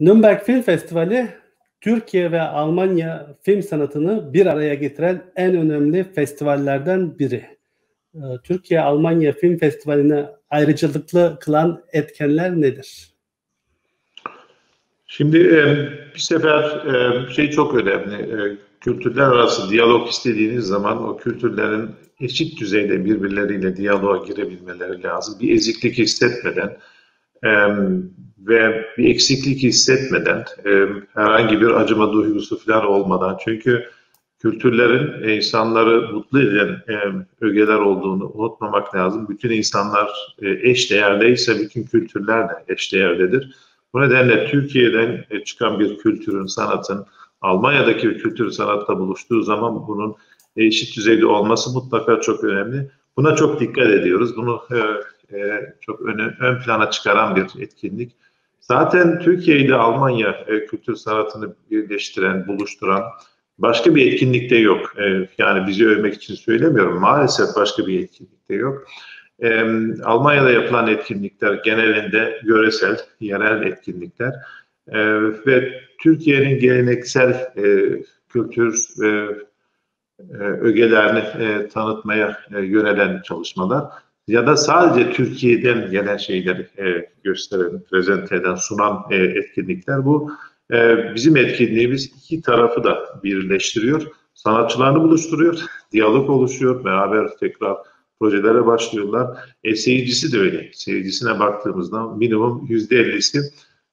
Nürnberg Film Festivali Türkiye ve Almanya film sanatını bir araya getiren en önemli festivallerden biri. Ee, Türkiye-Almanya Film Festivali'ni ayrıcalıklı kılan etkenler nedir? Şimdi e, bir sefer e, şey çok önemli. E, kültürler arası diyalog istediğiniz zaman o kültürlerin eşit düzeyde birbirleriyle diyaloğa girebilmeleri lazım. Bir eziklik hissetmeden ve bir eksiklik hissetmeden, herhangi bir acıma duygusu falan olmadan. Çünkü kültürlerin insanları mutlu eden ögeler olduğunu unutmamak lazım. Bütün insanlar eş değerdeyse bütün kültürler de eş değerdedir. Bu nedenle Türkiye'den çıkan bir kültürün, sanatın Almanya'daki bir kültür sanatla buluştuğu zaman bunun eşit düzeyde olması mutlaka çok önemli. Buna çok dikkat ediyoruz. Bunu e, çok öne, ön plana çıkaran bir etkinlik. Zaten Türkiye ile Almanya e, kültür sanatını birleştiren, buluşturan başka bir etkinlikte yok. E, yani bizi övmek için söylemiyorum. Maalesef başka bir etkinlikte yok. E, Almanya'da yapılan etkinlikler genelinde yöresel, yerel etkinlikler e, ve Türkiye'nin geleneksel e, kültür e, e, ögelerini e, tanıtmaya e, yönelen çalışmalar ya da sadece Türkiye'den gelen şeyleri e, gösteren, prezente eden, sunan e, etkinlikler bu. E, bizim etkinliğimiz iki tarafı da birleştiriyor. Sanatçılarını buluşturuyor, diyalog oluşuyor, beraber tekrar projelere başlıyorlar. E, seyircisi de öyle. Seyircisine baktığımızda minimum yüzde ellisi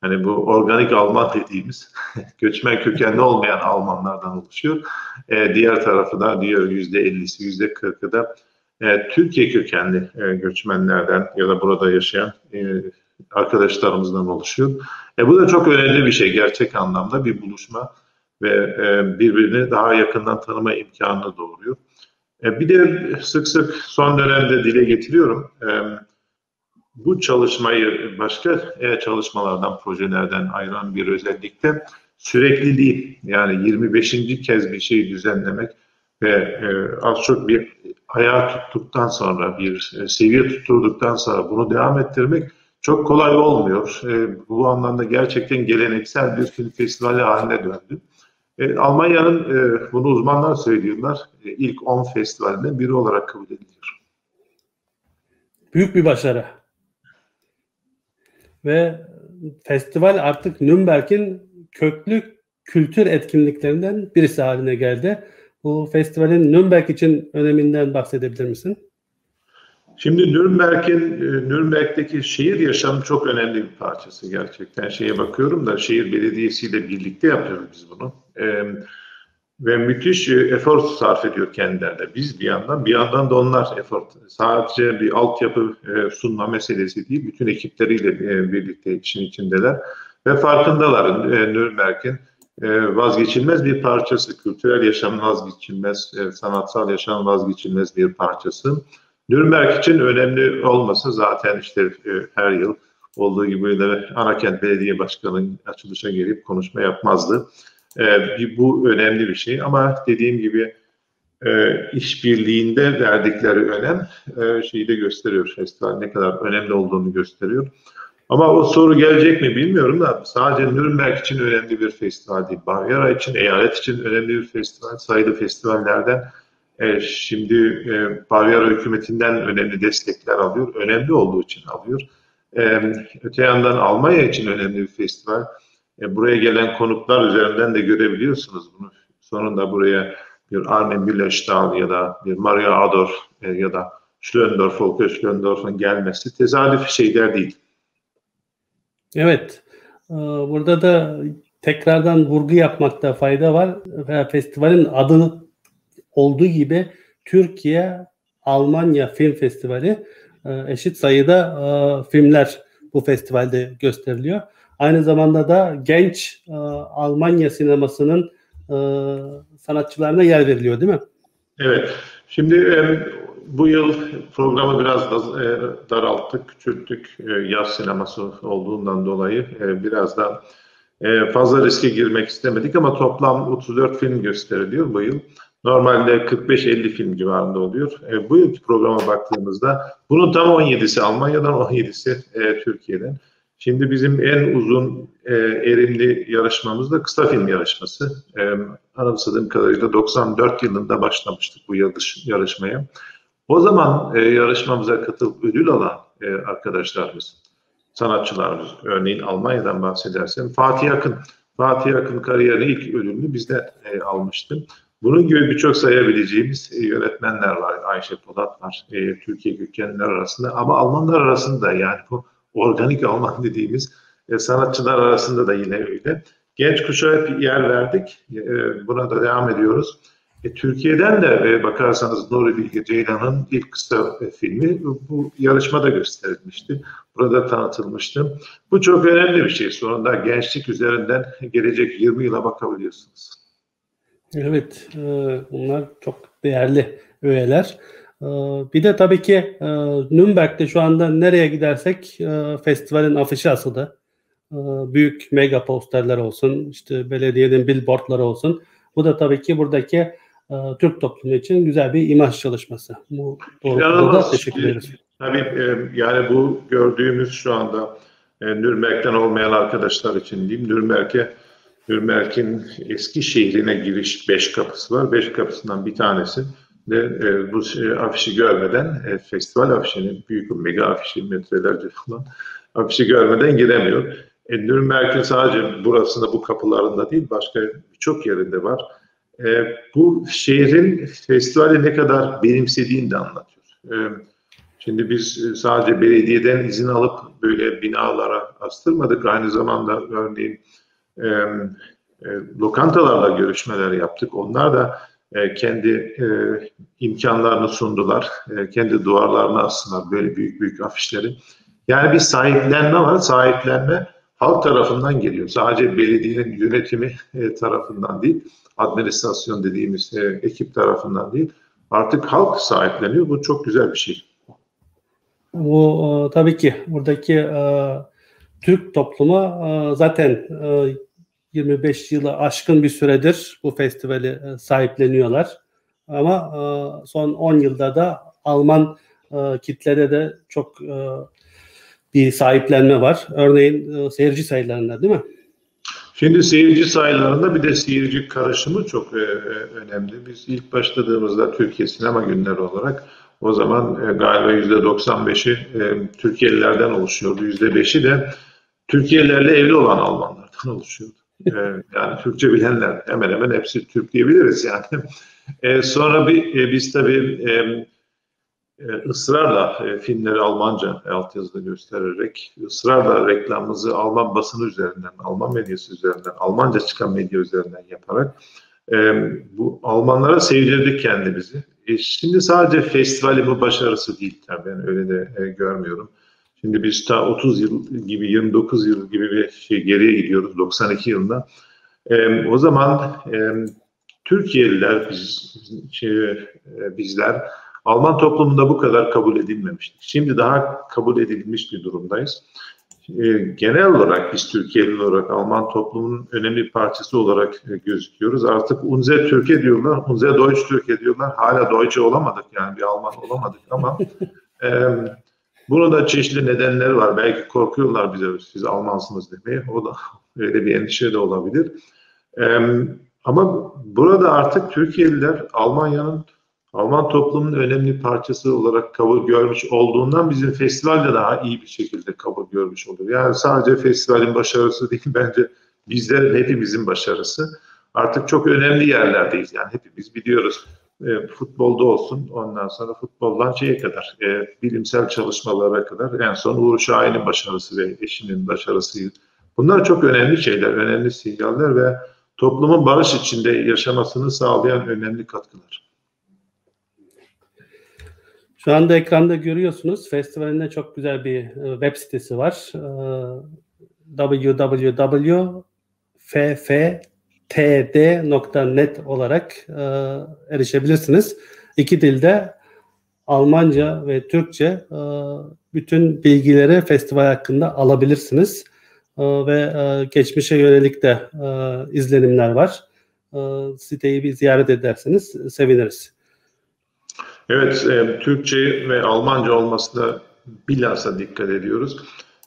hani bu organik Alman dediğimiz göçmen kökenli olmayan Almanlardan oluşuyor. E, diğer tarafı da ellisi, yüzde kırkı da e, Türkiye kökenli e, göçmenlerden ya da burada yaşayan e, arkadaşlarımızdan oluşuyor. E, bu da çok önemli bir şey gerçek anlamda bir buluşma ve birbirini daha yakından tanıma imkanını doğuruyor. E, bir de sık sık son dönemde dile getiriyorum. E, bu çalışmayı başka çalışmalardan, projelerden ayıran bir özellikle sürekliliği yani 25. kez bir şeyi düzenlemek ve az çok bir ayağı tuttuktan sonra, bir e, seviye tutturduktan sonra bunu devam ettirmek çok kolay olmuyor. E, bu anlamda gerçekten geleneksel bir film festivali haline döndü. E, Almanya'nın bunu uzmanlar söylüyorlar. İlk 10 festivalinden biri olarak kabul ediliyor. Büyük bir başarı. Ve festival artık Nürnberg'in köklü kültür etkinliklerinden birisi haline geldi. Bu festivalin Nürnberg için öneminden bahsedebilir misin? Şimdi Nürnberg'in e, Nürnberg'deki şehir yaşamı çok önemli bir parçası gerçekten. Şeye bakıyorum da şehir belediyesiyle birlikte yapıyoruz biz bunu. Ee, ve müthiş e, efor sarf ediyor kendilerine. Biz bir yandan, bir yandan da onlar efor. Sadece bir altyapı e, sunma meselesi değil, bütün ekipleriyle birlikte işin içindeler. Ve farkındalar Nürnberg'in vazgeçilmez bir parçası, kültürel yaşam vazgeçilmez, e, sanatsal yaşam vazgeçilmez bir parçası. Nürnberg için önemli olması zaten işte e, her yıl olduğu gibi Anakent Belediye Başkanı'nın açılışa gelip konuşma yapmazdı. bu önemli bir şey ama dediğim gibi işbirliğinde verdikleri önem şeyi de gösteriyor. Festival ne kadar önemli olduğunu gösteriyor. Ama o soru gelecek mi bilmiyorum da sadece Nürnberg için önemli bir festival değil. Bavyera için, eyalet için önemli bir festival. Sayılı festivallerden e, şimdi e, Bavyera hükümetinden önemli destekler alıyor. Önemli olduğu için alıyor. E, öte yandan Almanya için önemli bir festival. E, buraya gelen konuklar üzerinden de görebiliyorsunuz bunu. Sonunda buraya bir Arne Müllerstahl ya da bir Mario Ador e, ya da Schlöndorf, Volker Schlöndorf'un gelmesi tesadüf şeyler değil Evet. Ee, burada da tekrardan vurgu yapmakta fayda var. Festivalin adı olduğu gibi Türkiye Almanya Film Festivali e, eşit sayıda e, filmler bu festivalde gösteriliyor. Aynı zamanda da genç e, Almanya sinemasının sanatçılarına yer veriliyor değil mi? Evet. Şimdi bu yıl programı biraz da, e, daralttık, küçülttük. E, yaz sineması olduğundan dolayı e, biraz da e, fazla riske girmek istemedik ama toplam 34 film gösteriliyor bu yıl. Normalde 45-50 film civarında oluyor. E, bu yılki programa baktığımızda bunun tam 17'si Almanya'dan, 17'si e, Türkiye'den. Şimdi bizim en uzun e, erimli yarışmamız da kısa film yarışması. E, anımsadığım kadarıyla 94 yılında başlamıştık bu yarış, yarışmaya. O zaman e, yarışmamıza katılıp ödül alan e, arkadaşlarımız, sanatçılarımız, örneğin Almanya'dan bahsedersem Fatih Akın. Fatih Akın kariyerinin ilk ödülünü bizde e, almıştı. Bunun gibi birçok sayabileceğimiz e, yönetmenler var. Ayşe Polat var, e, Türkiye kökenliler arasında ama Almanlar arasında yani bu organik Alman dediğimiz e, sanatçılar arasında da yine öyle. Genç kuşağa yer verdik. E, buna da devam ediyoruz. E, Türkiye'den de e, bakarsanız Nuri Bilge Ceylan'ın ilk kısa e, filmi bu yarışmada gösterilmişti. Burada tanıtılmıştı. Bu çok önemli bir şey. Sonunda gençlik üzerinden gelecek 20 yıla bakabiliyorsunuz. Evet, e, bunlar çok değerli öğeler. E, bir de tabii ki e, Nürnberg'de şu anda nereye gidersek e, festivalin afişi asılı. E, büyük mega posterler olsun, işte belediyenin billboardları olsun. Bu da tabii ki buradaki e, Türk toplumu için güzel bir imaj çalışması. Bu doğrultuda da teşekkür ederiz. Tabii e, yani bu gördüğümüz şu anda e, Nürnberg'den olmayan arkadaşlar için diyeyim. Nürnberg'e Nürnberg'in eski şehrine giriş beş kapısı var. Beş kapısından bir tanesi de e, bu şey, afişi görmeden e, festival afişinin büyük bir mega afişi metrelerce falan afişi görmeden giremiyor. E, Nürnberg'in sadece burasında bu kapılarında değil başka birçok yerinde var. E, bu şehrin festivali ne kadar benimsediğini de anlatıyor. E, şimdi biz sadece belediyeden izin alıp böyle binalara astırmadık. Aynı zamanda örneğin e, e, lokantalarla görüşmeler yaptık. Onlar da e, kendi e, imkanlarını sundular. E, kendi duvarlarına astılar böyle büyük büyük afişleri. Yani bir sahiplenme var. Sahiplenme halk tarafından geliyor. Sadece belediyenin yönetimi e, tarafından değil, administrasyon dediğimiz e, ekip tarafından değil. Artık halk sahipleniyor. Bu çok güzel bir şey. Bu e, tabii ki buradaki Türk toplumu zaten e, 25 yılı aşkın bir süredir bu festivali sahipleniyorlar. Ama son 10 yılda da Alman kitlede de çok bir sahiplenme var. Örneğin seyirci sayılarında değil mi? Şimdi seyirci sayılarında bir de seyirci karışımı çok önemli. Biz ilk başladığımızda Türkiye Sinema Günleri olarak o zaman galiba %95'i Türkiye'lilerden oluşuyordu. %5'i de Türkiye'lilerle evli olan Almanlardan oluşuyordu. Yani Türkçe bilenler hemen hemen hepsi Türk diyebiliriz yani. E, sonra bir e, biz tabii e, e, ısrarla e, filmleri Almanca altyazıda göstererek, ısrarla reklamımızı Alman basını üzerinden, Alman medyası üzerinden, Almanca çıkan medya üzerinden yaparak e, bu Almanlara sevdirdik kendimizi. E, şimdi sadece festivali bu başarısı değil tabii ben öyle de e, görmüyorum. Şimdi biz ta 30 yıl gibi, 29 yıl gibi bir şey geriye gidiyoruz 92 yılında. E, o zaman e, Türkiye'liler, biz, şey, e, bizler Alman toplumunda bu kadar kabul edilmemiştik. Şimdi daha kabul edilmiş bir durumdayız. E, genel olarak biz Türkiye'li olarak Alman toplumunun önemli bir parçası olarak e, gözüküyoruz. Artık Unze Türkiye diyorlar, Unze Deutsch Türkiye diyorlar. Hala Deutsche olamadık yani bir Alman olamadık ama e, bunun da çeşitli nedenleri var. Belki korkuyorlar bize, siz Almansınız demeye. O da öyle bir endişe de olabilir. Ee, ama burada artık Türkiye'liler Almanya'nın Alman toplumunun önemli parçası olarak kabul görmüş olduğundan bizim festivalde daha iyi bir şekilde kabul görmüş olur. Yani sadece festivalin başarısı değil bence bizlerin hepimizin başarısı. Artık çok önemli yerlerdeyiz. Yani hepimiz biliyoruz e, futbolda olsun ondan sonra futboldan şeye kadar e, bilimsel çalışmalara kadar en son Uğur Şahin'in başarısı ve eşinin başarısı bunlar çok önemli şeyler, önemli sinyaller ve toplumun barış içinde yaşamasını sağlayan önemli katkılar. Şu anda ekranda görüyorsunuz festivalinde çok güzel bir e, web sitesi var. E, www.ff td.net olarak e, erişebilirsiniz. İki dilde Almanca ve Türkçe bütün bilgileri festival hakkında alabilirsiniz. Ve geçmişe yönelik de izlenimler var. Siteyi bir ziyaret ederseniz seviniriz. Evet, e, Türkçe ve Almanca olmasına bilhassa dikkat ediyoruz.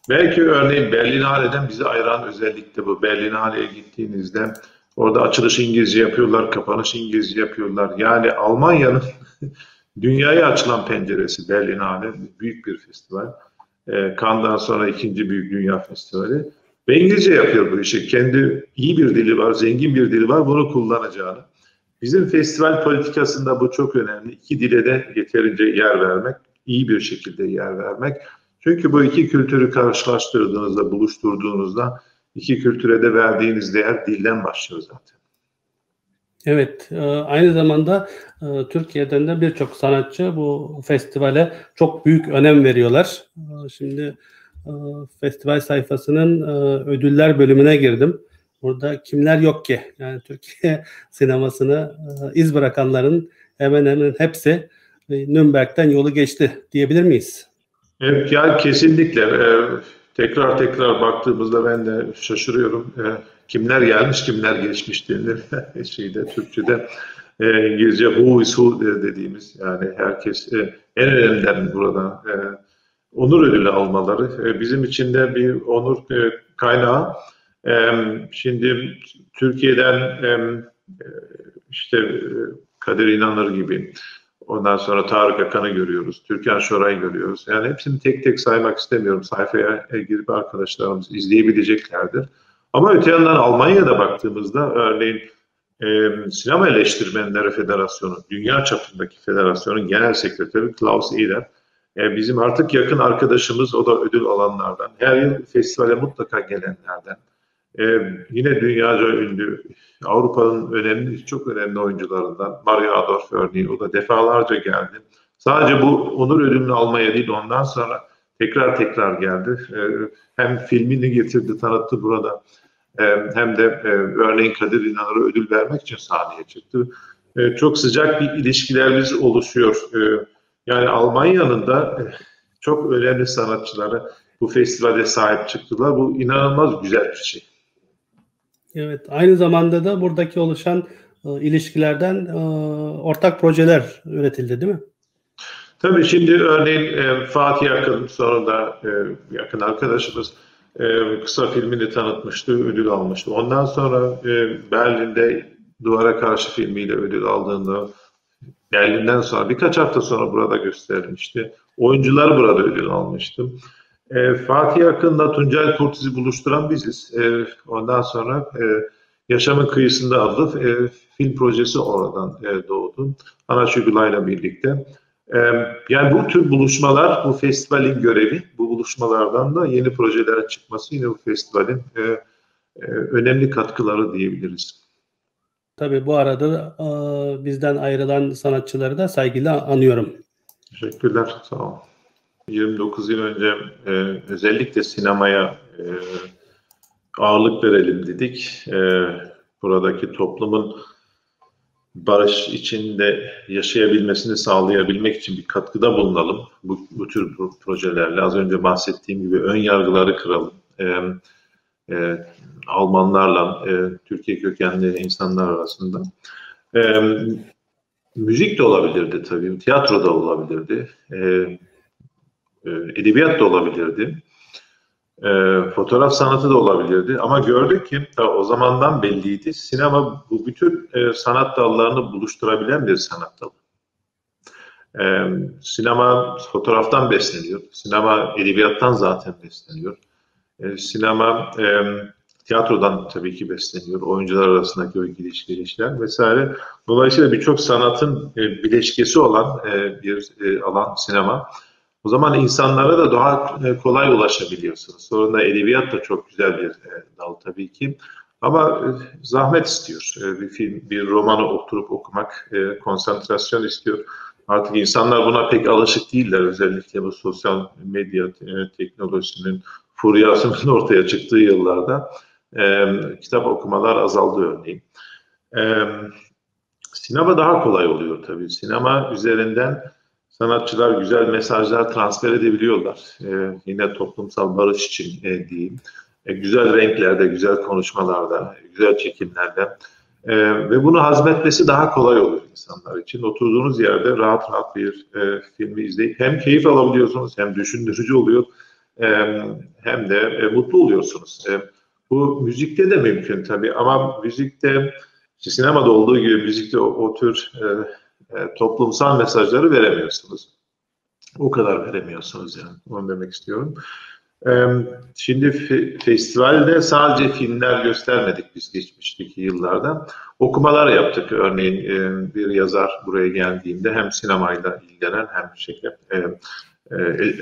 Belki örneğin Berlinale'den bizi ayıran özellik de bu. Berlinale'ye gittiğinizde orada açılış İngilizce yapıyorlar, kapanış İngilizce yapıyorlar. Yani Almanya'nın dünyaya açılan penceresi Berlinale büyük bir festival. E, Cannes'dan sonra ikinci büyük dünya festivali. Ve İngilizce yapıyor bu işi. Kendi iyi bir dili var, zengin bir dili var. Bunu kullanacağını. Bizim festival politikasında bu çok önemli. İki dile de yeterince yer vermek, iyi bir şekilde yer vermek. Çünkü bu iki kültürü karşılaştırdığınızda, buluşturduğunuzda iki kültüre de verdiğiniz değer dilden başlıyor zaten. Evet, e, aynı zamanda e, Türkiye'den de birçok sanatçı bu festivale çok büyük önem veriyorlar. E, şimdi festival sayfasının ödüller bölümüne girdim. Burada kimler yok ki? Yani Türkiye sinemasını iz bırakanların hemen hemen hepsi Nürnberg'den yolu geçti diyebilir miyiz? Evet, yani kesinlikle. Ee, tekrar tekrar baktığımızda ben de şaşırıyorum. Ee, kimler gelmiş, kimler geçmiş denir şeyde, Türkçe'de. Ee, İngilizce who is who dediğimiz yani herkes e, en önemliden burada e, onur ödülü almaları e, bizim için de bir onur e, kaynağı. Şimdi Türkiye'den e, işte e, Kadir İnanır gibi Ondan sonra Tarık Akan'ı görüyoruz. Türkan Şoray'ı görüyoruz. Yani hepsini tek tek saymak istemiyorum. Sayfaya girip arkadaşlarımız izleyebileceklerdir. Ama öte yandan Almanya'da baktığımızda örneğin Sinema Eleştirmenleri Federasyonu, dünya çapındaki federasyonun genel sekreteri Klaus Ehler, e, bizim artık yakın arkadaşımız, o da ödül alanlardan. Her yıl festivale mutlaka gelenlerden. E, yine dünyaca ünlü Avrupa'nın önemli, çok önemli oyuncularından Mario Adolf örneğin o da defalarca geldi. Sadece bu onur ödülünü almaya değil ondan sonra tekrar tekrar geldi. E, hem filmini getirdi, tanıttı burada e, hem de e, örneğin Kadir İnanır'a ödül vermek için sahneye çıktı. E, çok sıcak bir ilişkilerimiz oluşuyor. E, yani Almanya'nın da e, çok önemli sanatçıları bu festivale sahip çıktılar. Bu inanılmaz güzel bir şey. Evet, aynı zamanda da buradaki oluşan e, ilişkilerden e, ortak projeler üretildi değil mi? Tabii şimdi örneğin e, Fatih Yakın sonra da e, yakın arkadaşımız e, kısa filmini tanıtmıştı, ödül almıştı. Ondan sonra e, Berlin'de Duvara Karşı filmiyle ödül aldığında Berlin'den sonra birkaç hafta sonra burada gösterilmişti. Oyuncular burada ödül almıştı. E, Fatih Akın'la Tuncel Kurtiz'i buluşturan biziz. E, ondan sonra e, Yaşamın Kıyısında adlı e, film projesi oradan e, doğdu. Anaç Ugulay'la birlikte. E, yani bu tür buluşmalar bu festivalin görevi. Bu buluşmalardan da yeni projelere çıkması yine bu festivalin e, e, önemli katkıları diyebiliriz. Tabii bu arada e, bizden ayrılan sanatçıları da saygıyla anıyorum. Teşekkürler, sağ olun. 29 yıl önce e, özellikle sinemaya e, ağırlık verelim dedik. E, buradaki toplumun barış içinde yaşayabilmesini sağlayabilmek için bir katkıda bulunalım. Bu, bu tür projelerle az önce bahsettiğim gibi ön yargıları kıralım. E, e, Almanlarla e, Türkiye kökenli insanlar arasında. E, müzik de olabilirdi tabii, tiyatro da olabilirdi. E, edebiyat da olabilirdi. E, fotoğraf sanatı da olabilirdi. Ama gördük ki o zamandan belliydi. Sinema bu bütün e, sanat dallarını buluşturabilen bir sanat dalı. E, sinema fotoğraftan besleniyor. Sinema edebiyattan zaten besleniyor. E, sinema e, tiyatrodan tabii ki besleniyor. Oyuncular arasındaki o gelişler vesaire. Dolayısıyla birçok sanatın e, bileşkesi olan e, bir e, alan sinema. O zaman insanlara da daha e, kolay ulaşabiliyorsunuz. Sonra edebiyat da çok güzel bir e, dal tabii ki. Ama e, zahmet istiyor. Bir film, bir romanı oturup okumak konsantrasyon istiyor. Artık insanlar buna pek alışık değiller. Özellikle bu sosyal medya teknolojisinin furyasının ortaya çıktığı yıllarda kitap okumalar azaldı örneğin. Sinema daha kolay oluyor tabii. Sinema üzerinden sanatçılar güzel mesajlar transfer edebiliyorlar. E, yine toplumsal barış için e, diyeyim. E, güzel renklerde, güzel konuşmalarda, güzel çekimlerde. E, ve bunu hazmetmesi daha kolay oluyor insanlar için. Oturduğunuz yerde rahat rahat bir e, filmi izleyip hem keyif alabiliyorsunuz hem düşündürücü oluyor. e, hem de e, mutlu oluyorsunuz. E, bu müzikte de mümkün tabii ama müzikte sinemada olduğu gibi müzikte o, o tür e, e, toplumsal mesajları veremiyorsunuz. O kadar veremiyorsunuz yani. Onu demek istiyorum. E, şimdi fe, festivalde sadece filmler göstermedik biz geçmişteki yıllarda. Okumalar yaptık. Örneğin e, bir yazar buraya geldiğinde hem sinemayla ilgilenen hem şey, e,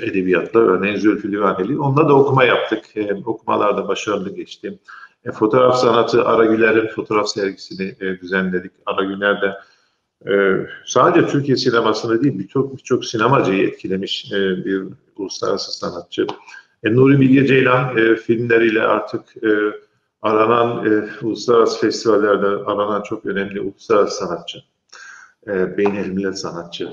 edebiyatla örneğin Zülfü Livaneli. Onunla da okuma yaptık. E, okumalar da başarılı geçti. E, fotoğraf sanatı Aragüler'in fotoğraf sergisini düzenledik. Aragüler de e, sadece Türkiye sinemasını değil birçok birçok sinemacıyı etkilemiş e, bir uluslararası sanatçı. E, Nuri Bilge Ceylan e, filmleriyle artık e, aranan e, uluslararası festivallerde aranan çok önemli uluslararası sanatçı. E, Beynel sanatçı.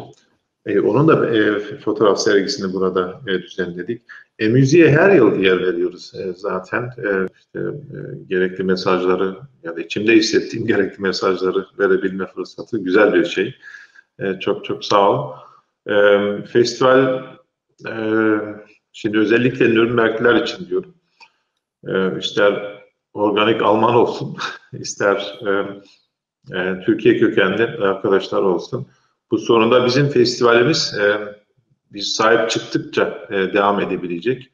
E, onun da e, fotoğraf sergisini burada e, düzenledik. E, müziğe her yıl yer veriyoruz e, zaten. E, işte, e, gerekli mesajları ya da içimde hissettiğim gerekli mesajları verebilme fırsatı güzel bir şey. E, çok çok sağ ol. E, festival e, şimdi özellikle Nürnbergler için diyorum. E, ister organik Alman olsun, ister e, e, Türkiye kökenli arkadaşlar olsun bu sonunda bizim festivalimiz e, biz sahip çıktıkça e, devam edebilecek.